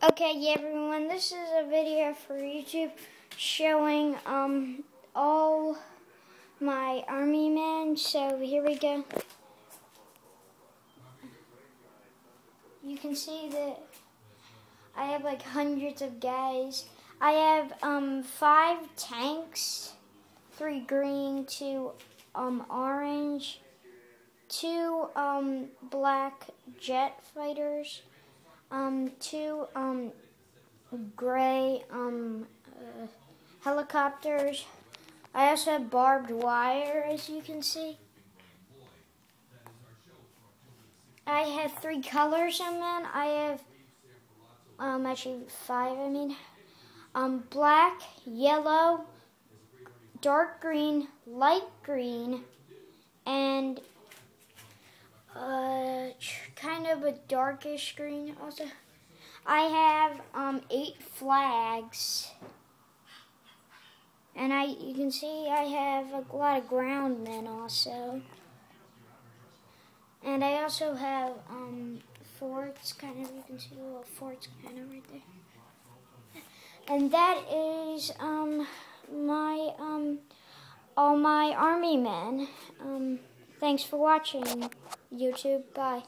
Okay, yeah, everyone, this is a video for YouTube showing um all my army men. So here we go. You can see that I have like hundreds of guys. I have um five tanks, three green, two um orange, two um black jet fighters um, two um, gray um, uh, helicopters. I also have barbed wire, as you can see. I have three colors in men. I have um, actually five. I mean, um, black, yellow, dark green, light green, and of a darkish green also. I have um, eight flags. And I, you can see I have a lot of ground men also. And I also have um, forts, kind of, you can see the little forts kind of right there. And that is um, my, um, all my army men. Um, thanks for watching, YouTube. Bye.